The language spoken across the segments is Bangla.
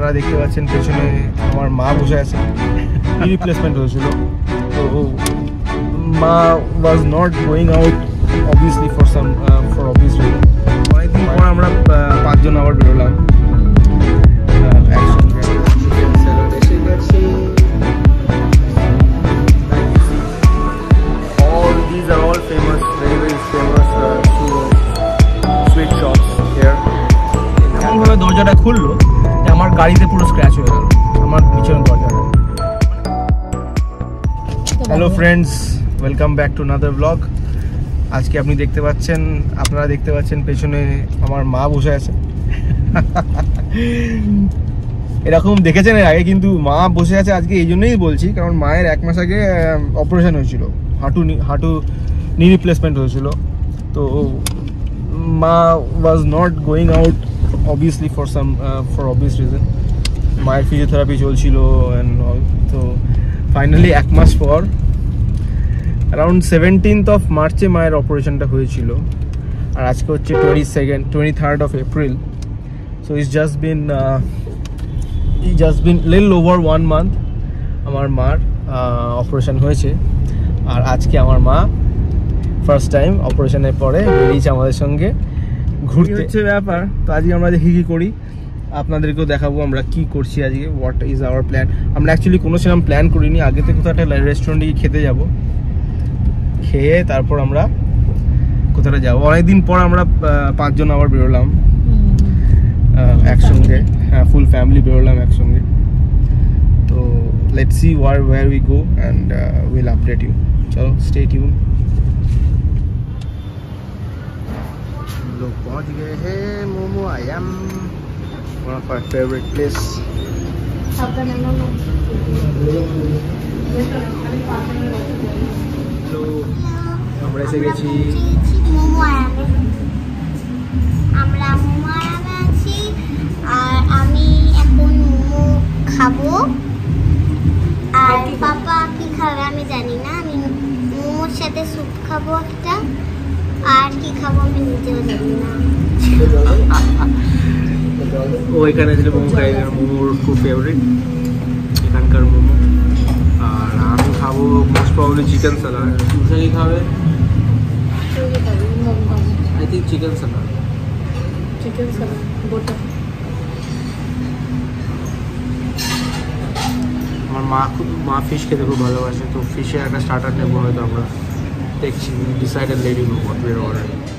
আপনারা দেখতে পাচ্ছেন পেছনে আমার মা বসে আছে। রিপ্লেসমেন্ট হয়েছিল। তো মা was not going out obviously for some for obvious reason অনেকদিন পর আমরা পাঁচজন আবার বেরোলাম। uh, দরজাটা খুললো। আমার গাড়িতে পুরো স্ক্র্যাচ হয়ে গেল। আমার পিছনের দরজাটা hello friends welcome back to another blog আজকে আপনি দেখতে পাচ্ছেন, আপনারা দেখতে পাচ্ছেন পেছনে আমার মা বসে আছে। এরকম দেখেছেন এর আগে, কিন্তু মা বসে আছে আজকে এই জন্যই বলছি, কারণ মায়ের এক মাস আগে অপারেশন হয়েছিল। হাঁটু হাঁটু নি রিপ্লেসমেন্ট হয়েছিল। তো মা was not going out obviously for some for obvious reason মায়ের ফিজিওথেরাপি চলছিল অ্যান্ড তো ফাইনালি এক মাস পর অ্যারাউন্ড সেভেন্টিন্থ অফ মার্চে মায়ের অপারেশনটা হয়েছিল, আর আজকে হচ্ছে twenty second twenty third of April so it's just been just been লিল ওভার ওয়ান মান্থ আমার মার অপারেশন হয়েছে, আর আজকে আমার মা ফার্স্ট টাইম অপারেশনের পরে বেরিয়েছে আমাদের সঙ্গে ঘুরতে। হচ্ছে ব্যাপার। তো আজকে আমরা দেখি কী করি আপনাদেরকেও দেখাবো আমরা কি করছি আজকে হোয়াট ইজ আওয়ার প্ল্যান আমরা অ্যাকচুয়ালি কোনো সেরকম প্ল্যান করিনি আগে থেকে কোথাও একটা রেস্টুরেন্টে গিয়ে খেতে যাব। খেয়ে তারপর আমরা কোথাটা যাব। অনেকদিন পর আমরা পাঁচজন আবার বেরোলাম। একসঙ্গে। হ্যাঁ ফুল ফ্যামিলি বেরোলাম একসঙ্গে। তো let's see where where we go and will update you চলো স্টে টিউন लोग पहुंच गए हैं momo I'm one of my favourite place hello আমরা এসে গেছি মোমো আয়ামে আমরা মোমো আয়ামে আছি আর আমি এখন মোমো খাবো আর পাপা কি খাবে আমি জানি না আমি মোমোর সাথে স্যুপ খাবো একটা আর কি খাব আমি নিজেও জানি না। ও এখানে ছিল মোমো খাই মোমোর খুব ফেভারিট এখানকার মোমো। আর আমি খাব most probably chicken salad Tusha খাবে? I think chicken salad chicken গোটা আমার মা খুব মা ফিশ খেতে খুব ভালোবাসে তো ফিশের একটা স্টার্টার নেব হয়তো আমরা। text you, decided. decide let you know what we're ordering.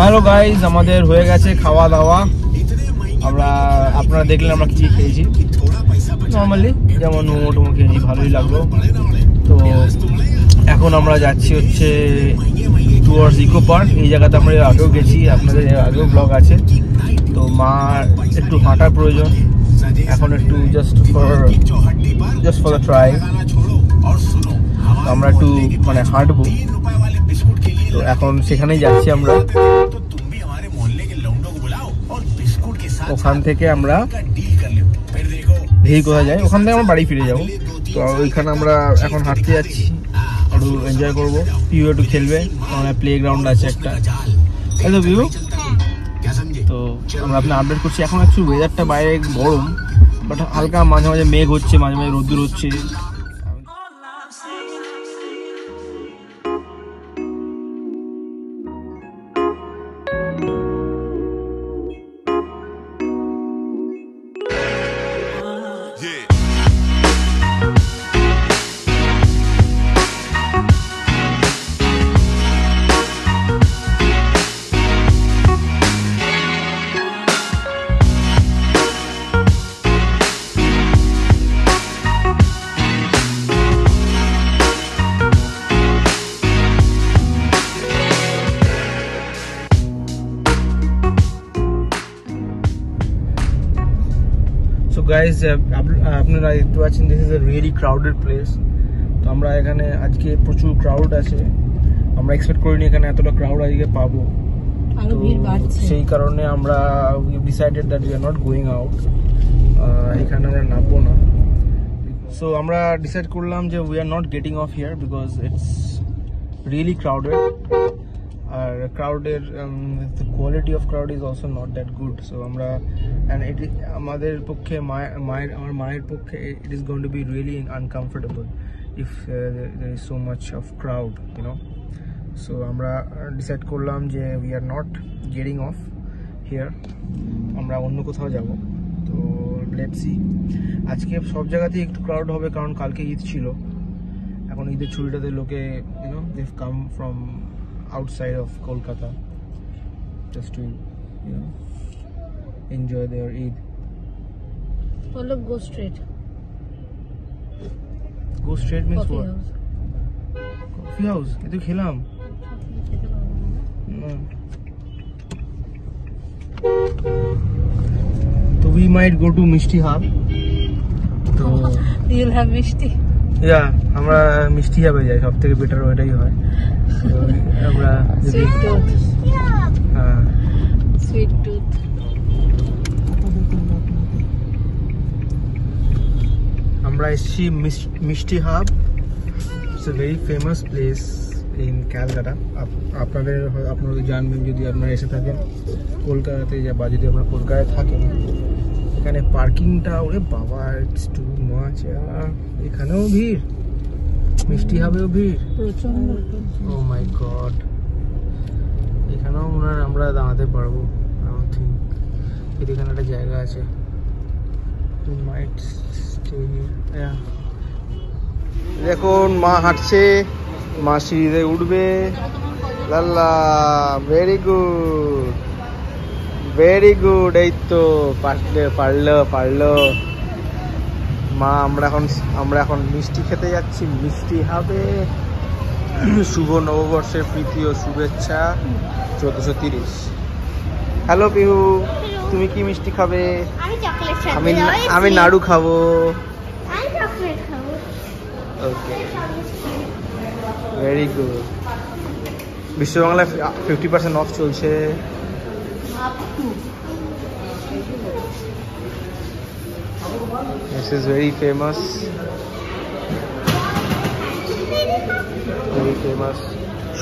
Hello guys আমাদের হয়ে গেছে খাওয়া দাওয়া। আমরা আপনারা দেখলেন আমরা কী খেয়েছি। নর্মালি যেমন মোমো টোমো খেয়েছি, ভালোই লাগল। তো এখন আমরা যাচ্ছি হচ্ছে টুয়ার্স ইকো পার্ক এই জায়গাতে আমরা আগেও গেছি, আপনাদের আগেও ব্লগ আছে। তো মার একটু হাঁটার প্রয়োজন। এখন একটু just for just for the try আমরা একটু মানে হাঁটবো। তো এখন সেখানেই যাচ্ছি আমরা। ওখান থেকে আমরা দেখি কোথায় যাই ওখান থেকে আমরা বাড়ি ফিরে যাব। তো ওইখানে আমরা এখন হাঁটতে যাচ্ছি। একটু এনজয় করব। পিউ একটু খেলবে। ওখানে প্লে গ্রাউন্ড আছে একটা। তো পিউ তো আমরা আপনি আপডেট করছি। এখন একটু ওয়েদারটা বাইরে গরম বাট হালকা মাঝে মাঝে মেঘ হচ্ছে, মাঝে মাঝে রোদ্দুর হচ্ছে। সো গাইজ আপনারা দেখতে পাচ্ছেন this is a really crowded place তো আমরা এখানে আজকে প্রচুর ক্রাউড আছে। আমরা এক্সপেক্ট করিনি এখানে এতটা ক্রাউড আজকে পাবো। তো সেই কারণে আমরা we decided that we are not going out এখানে আমরা নামবো না। সো আমরা ডিসাইড করলাম যে we are not getting off here because it's really crowded R ক্রাউডের quality of crowd is also not that good so আমরা অ্যান্ড এটি আমাদের পক্ষে, মায়ের মায়ের, আমার মায়ের পক্ষে it is going to be really uncomfortable if there is so much of crowd you know so আমরা ডিসাইড করলাম যে we are not getting off here আমরা অন্য কোথাও যাব। তো লেট সি আজকে সব জায়গাতেই একটু ক্রাউড হবে, কারণ কালকে ঈদ ছিল। এখন ঈদের ছুটিটাতে লোকে you know they come from outside of Kolkata just to you know enjoy their Eid Pallab go straight go straight means coffee what house coffee house এ তো খেলাম। খেতে পারব না না। তো we might go to Mishti hub তো ইউল হ্যাভ মিষ্টি ইয়া আমরা মিষ্টি হাবে যাই সব থেকে বেটার ওইটাই হয়। তো আমরা যদি সুইট টুথ হ্যাঁ সুইট টুথ আমরা এসেছি miss- Mishti hub it's a very famous place in Calcutta আপনাদের হয়- আপনারা জানবেন যদি আপনারা এসে থাকেন কলকাতাতে যা বা যদি আপনারা কলকাতায় থাকেন এখানে পার্কিংটা ওরে বাবা ইটস টু মাচ এখানেও ভিড় মিষ্টি হাবেও ভিড়? প্রচণ্ড ও মাই গড। এখানেও মনে হয় আমরা দাঁড়াতে পারব আই থিঙ্ক একটা জায়গা আছে. দেখুন মা হাঁটছে মা সিঁড়িতে উঠবে। লাল্লা ভেরি গুড ভেরি গুড এই তো পারলে পারল পারল। মা আমরা এখন আমরা এখন মিষ্টি খেতে যাচ্ছি। মিষ্টি হবে শুভ নববর্ষের প্রীতি ও শুভেচ্ছা চোদ্দশো তিরিশ। হ্যালো পিহু তুমি কি মিষ্টি খাবে? আমি আমি নাড়ু খাব। খাব। ওকে ভেরি গুড বিশ্ববাংলায় ফিফটি পার্সেন্ট অফ চলছে। This is very famous. Very famous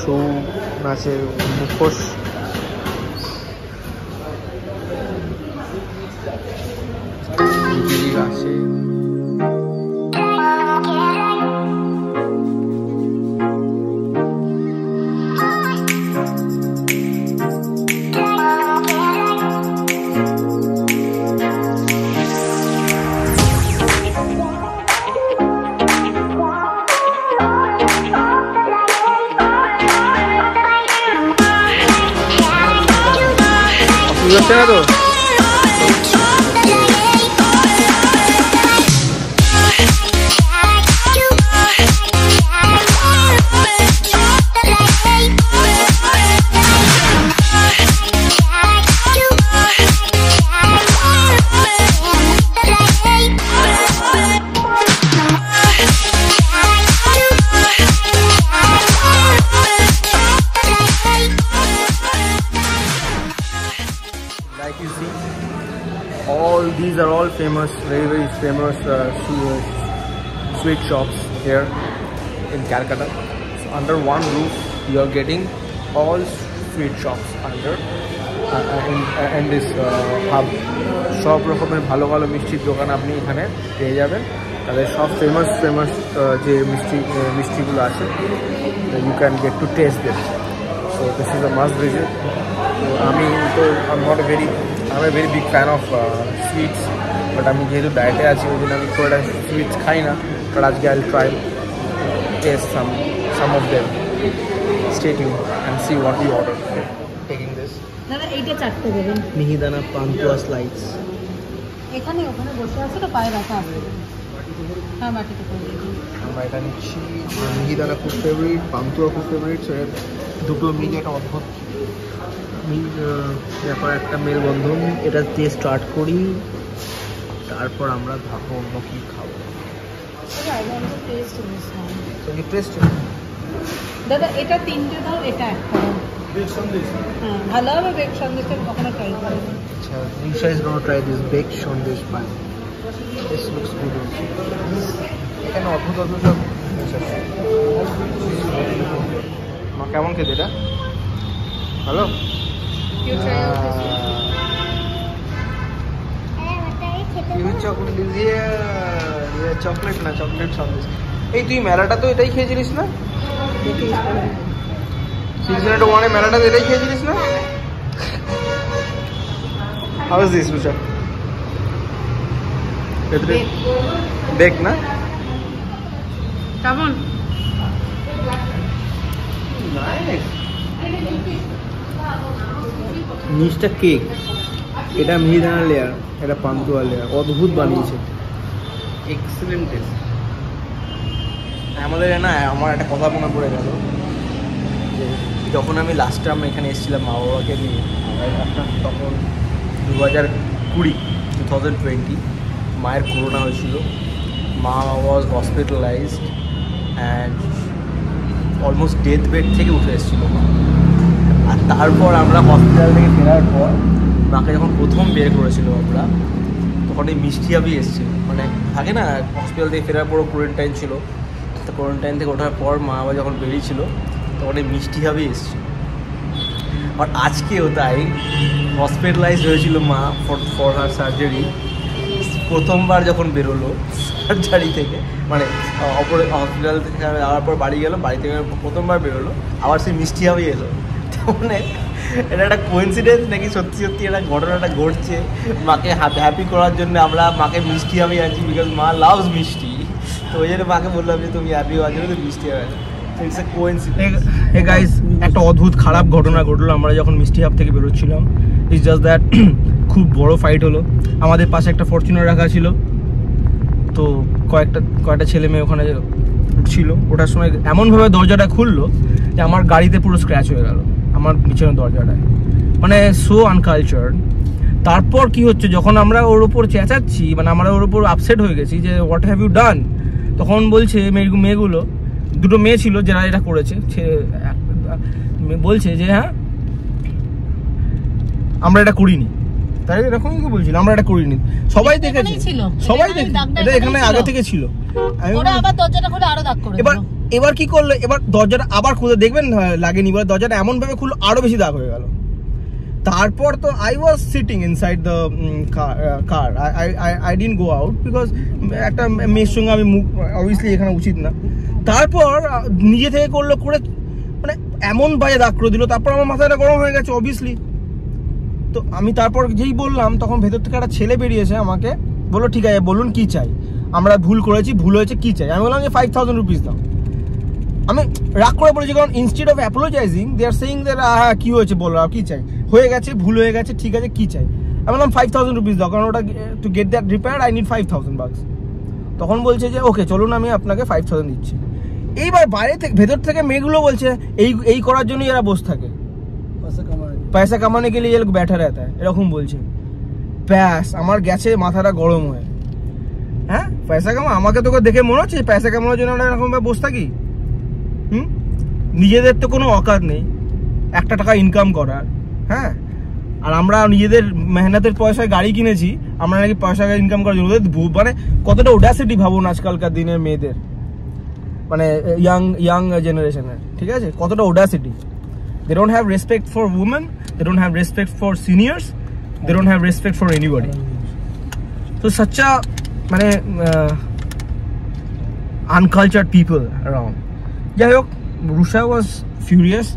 shoe massive push. Famous uh, swe- sweet shops here in Calcutta. So under one roof you are getting all sweet shops under uh, uh, uh, this uh, hub. সব রকমের ভালো ভালো মিষ্টির দোকান আপনি এখানে পেয়ে যাবেন। তাদের সব ফেমাস ফেমাস যে মিষ্টি মিষ্টিগুলো আছে you can get to taste them so this is a must visit আমি তো I not very I a very big fan of sweets but আমি যেহেতু ডায়েটে আছি ওই জন্য আমি খুব একটা সুইটস খাই না। বাট আজকে I try taste some some of them stay tune and see what you order taking this দাদা এইটা চারটে দেবেন। মিহিদানা পান্তুয়া স্লাইস এখানে ওখানে বসে আছে তো পায়ে রাখা আছে। হ্যাঁ করে আমরা এটা নিচ্ছি। মিহিদানা খুব ফেভারিট পান্তুয়া খুব ফেভারিট সো দুটো মিলে একটা অদ্ভুত মিল ব্যাপার একটা মেলবন্ধন। এটা দিয়ে স্টার্ট করি। তারপর আমরা ভাববো অন্য কি খাব। কি দাদা এটা তিনটে দাও এটা একটা হ্যাঁ ভালো হবে বেগ সন্দেশটা কখনো ট্রাই করো আচ্ছা Nisha is gonna try this sandesh paan this looks good এখানে অদ্ভুত অদ্ভুত সব মা কেমন খেতে এটা? ভালো ইউ ট্রাই আউট দিস হ্যাঁ ওটাই খেতে ইউ চকলেট দিয়ে চকলেট না চকলেট সন্দেশ। এই তুই মেলাটা তো এটাই খেয়েছিলিস না? সিক্স ওয়ানে মেলাটা তো এটাই খেয়েছিলিস না? হাউ ইজ দিস রুচা দেখ না। কেমন নিচটা কেক এটা মিহিদানা লেয়ার এটা পান্তুয়া লেয়ার অদ্ভুত বানিয়েছে। এক্সেলেন্ট টেস্ট আমাদের না, আমার একটা কথা মনে পড়ে গেল, যে যখন আমি লাস্ট টাইম এখানে এসেছিলাম মা বাবাকে নিয়ে তখন দু হাজার কুড়ি টু থাউজেন্ড টোয়েন্টি মায়ের করোনা হয়েছিল, মা was hospitalized and almost death bed থেকে উঠে এসেছিল মা। আর তারপর আমরা হসপিটাল থেকে ফেরার পর মাকে যখন প্রথম বের করেছিল আমরা তখন এই মিষ্টি আবি এসেছিল। মানে থাকে না হসপিটাল থেকে ফেরার পরও কোয়ারেন্টাইন ছিল। তো কোয়ারেন্টাইন থেকে ওঠার পর মা আবার যখন বেরিয়েছিল তখন এই মিষ্টি আবি এসেছিল। আর আজকেও তাই হসপিটালাইজ হয়েছিল মা ফর ফর হার সার্জারি প্রথমবার যখন বেরোলো সার্জারি থেকে মানে অপরে হসপিটাল থেকে যাওয়ার পর বাড়ি গেলো, বাড়ি থেকে প্রথমবার বেরোলো, আবার সেই মিষ্টি হবেই এলো। মানে এটা একটা কোইন্সিডেন্স নাকি? সত্যি সত্যি একটা ঘটনাটা ঘটছে। মাকে হ্যাপি করার জন্য আমরা, মাকে মিষ্টি হবে আছি বিকজ মা লাভস মিষ্টি। তো ওই জন্য মাকে বললাম যে, তুমি হ্যাপি হওয়ার জন্য তুমি মিষ্টি হবে এ গাইস একটা অদ্ভুত খারাপ ঘটনা ঘটলো। আমরা যখন মিষ্টি হাব থেকে বেরোচ্ছিলাম ইটস জাস্ট দ্যাট খুব বড় ফাইট হলো। আমাদের পাশে একটা ফরচুনার রাখা ছিল। তো কয়েকটা কয়েকটা ছেলে মেয়ে ওখানে উঠছিল ওটার সময় এমনভাবে দরজাটা খুললো যে আমার গাড়িতে পুরো স্ক্র্যাচ হয়ে গেল। আমার পিছনের দরজাটায় মানে সো আনকালচার তারপর কি হচ্ছে যখন আমরা ওর উপর চেঁচাচ্ছি মানে আমরা ওর উপর আপসেট হয়ে গেছি যে হোয়াট হ্যাভ ইউ ডান তখন বলছে মেয়ে মেয়েগুলো দুটো মেয়ে ছিল যারা এটা করেছে বলছে যে হ্যাঁ আমরা এটা করিনি। তাই এরকমই কি বলছিল? আমরা এটা করিনি। সবাই দেখেছে। সবাই দেখে এটা এখানে আগে থেকে ছিল। ওরা আবার দরজাটা খুলে আরও দাগ করে এবার এবার কি করল? এবার দরজাটা আবার খুলে দেখবেন লাগেনি। বলে দরজাটা এমন ভাবে খুললো, আরও বেশি দাগ হয়ে গেল। তারপর তো I was sitting inside the car I didn't go out because একটা মেয়ের সঙ্গে আমি মুখ অবভিয়াসলি এখানে উচিত না। তারপর নিজে থেকে করল, করে মানে এমন বাজে দাগ করে দিল। তারপর আমার মাথাটা গরম হয়ে গেছে অবভিয়াসলি তো আমি তারপর যেই বললাম, তখন ভেতর থেকে একটা ছেলে বেরিয়েছে আমাকে। বলল, ঠিক আছে, বলুন কি চাই? আমরা ভুল করেছি, ভুল হয়েছে, কি চাই? আমি বললাম যে ফাইভ থাউজেন্ড রুপিস দাও। আমি রাগ করে বলেছি কারণ instead of apologising they are saying they হ্যাঁ কী হয়েছে বলো আর কী চাই? হয়ে গেছে ভুল হয়ে গেছে ঠিক আছে কী চাই? আমি বললাম ফাইভ থাউজেন্ড রুপিস দাও কারণ ওটা to get that repair I need five thousand bucks তখন বলছে যে ওকে চলুন আমি আপনাকে ফাইভ থাউজেন্ড দিচ্ছি। এইবার বাইরে থেকে ভেতর থেকে মেয়েগুলো বলছে এই এই করার জন্যই এরা বসে থাকে। পয়সা কামানে গেলে লোক ব্যাঠা রেতা এরকম বলছে। ব্যাস আমার গেছে মাথাটা গরম হয়। হ্যাঁ? পয়সা কামা আমাকে তোকে দেখে মনে হচ্ছে পয়সা কামানোর জন্য আমরা এরকমভাবে বসে থাকি? হুম? নিজেদের তো কোনো অকাত নেই। একটা টাকা ইনকাম করার হ্যাঁ? আর আমরা নিজেদের মেহনতের পয়সায় গাড়ি কিনেছি আমরা নাকি পয়সা ইনকাম করার জন্য। মানে কতটা ওডাসিটি ভাবুন আজকালকার দিনের মেয়েদের। মানে ইয়াং ইয়াং জেনারেশনের ঠিক আছে? কতটা audacity don't have respect for women they don't have respect for seniors they don't have respect for anybody. So such a মানে uh, পিপল around যাই হোক Rusha was furious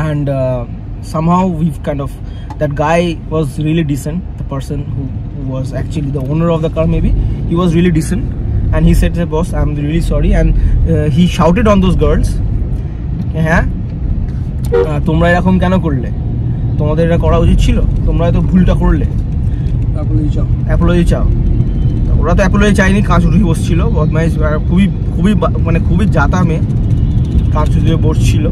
and uh, somehow we've kind of that guy was really decent the person who, who was actually the owner of the car maybe he was really decent and he said to the boss i'm really sorry and uh, he shouted on those girls হ্যাঁ আহ, তোমরা এরকম কেন করলে তোমাদের এটা করা উচিত ছিল তোমরা তো ভুলটা করলে অ্যাপোলজি চাও তা ওরা তো অ্যাপোলজি চাইনি কাঁচ উঠে বসছিল, বদমাইশ খুবই খুবই মানে খুবই জাতা মেয়ে কাঁচ উঠে বসছিল।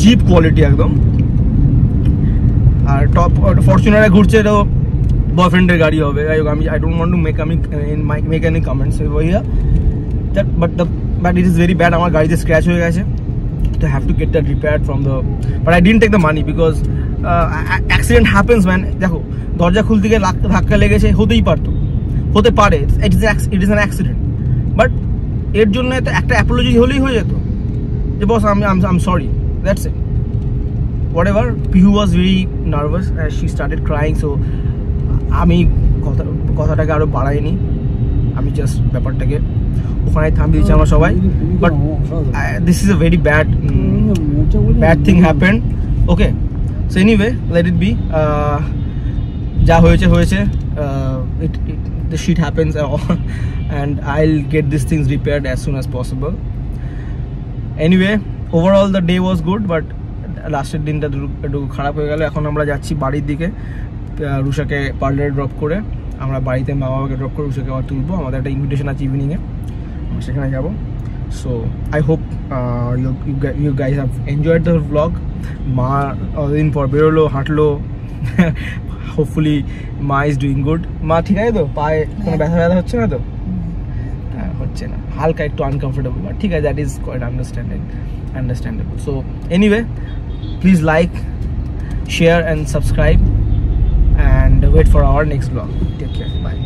চিপ কোয়ালিটি একদম। আর টপ ফরচুনারে ঘুরছে তো বয়ফ্রেন্ডের গাড়ি হবে। যাই হোক, আমি I don't want to make আমি মেক এনি কমেন্টস ভাইয়া that but the but it is very bad আমার গাড়িতে স্ক্র্যাচ হয়ে গেছে। To have to get that repair from the, but I didn't take the money because accident happens man দেখো, দরজা খুলতে গিয়ে ধাক্কা লেগেছে, হতেই পারতো। হতে পারে it is it is an accident but এর জন্য একটা অ্যাপোলজি হলেই হয়ে যেত। যে বস আমি am sorry that's it whatever Pihu was very nervous she started crying so আমি কথা, কথাটাকে আরও বাড়াইনি। আমি জাস্ট ব্যাপারটাকে ওখানে থামিয়ে দিয়েছি আমরা সবাই। But this is a very bad bad thing happened okay so anyway let it be যা হয়েছে হয়েছে। It the shit happens and I will get this things repaired as soon as possible anyway overall the day was good but লাস্টের দিনটা একটু- খারাপ হয়ে গেল। এখন আমরা যাচ্ছি বাড়ির দিকে। রুষাকে পার্লারে ড্রপ করে আমরা বাড়িতে মা বাবাকে ড্রপ করে রুষাকে আবার তুলবো। আমাদের একটা ইনভিটেশন আছে ইভিনিংয়ে আমরা সেখানে যাব। So I hope you guys have enjoyed the blog মা অতদিন পর বেরোলো, হাঁটলো। হোপফুলি মা ইজ ডুইং গুড মা ঠিক আছে তো? পায়ে কোনো ব্যথা ব্যথা হচ্ছে না তো? হ্যাঁ, হচ্ছে না। হালকা একটু আনকমফোর্টেবল বাট ঠিক আছে that is quite understanding understandable so anyway please like share and subscribe and wait for our next blog take care bye